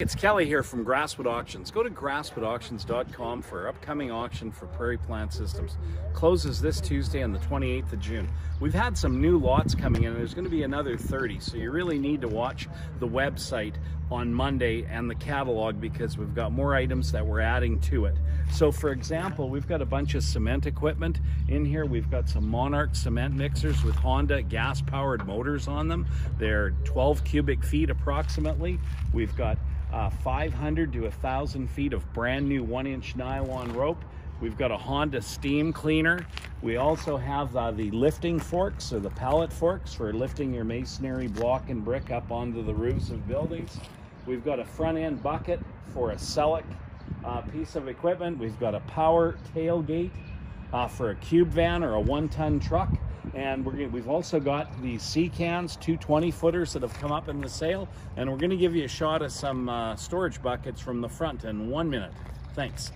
It's Kelly here from Grasswood Auctions. Go to grasswoodauctions.com for our upcoming auction for Prairie Plant Systems. Closes this Tuesday on the 28th of June. We've had some new lots coming in. There's going to be another 30, so you really need to watch the website on Monday and the catalog because we've got more items that we're adding to it. So for example, we've got a bunch of cement equipment in here. We've got some Monarch cement mixers with Honda gas-powered motors on them. They're 12 cubic feet approximately. We've got uh, 500 to 1,000 feet of brand new one inch nylon rope. We've got a Honda steam cleaner. We also have uh, the lifting forks or the pallet forks for lifting your masonry block and brick up onto the roofs of buildings. We've got a front end bucket for a Sellick uh, piece of equipment. We've got a power tailgate uh, for a cube van or a one ton truck. And we're, we've also got the C-cans, two 20 footers that have come up in the sale. And we're gonna give you a shot of some uh, storage buckets from the front in one minute. Thanks.